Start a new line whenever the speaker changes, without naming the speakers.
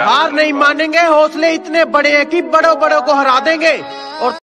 हार नहीं मानेंगे हौसले इतने बड़े हैं कि बड़ों बड़ों को हरा देंगे। और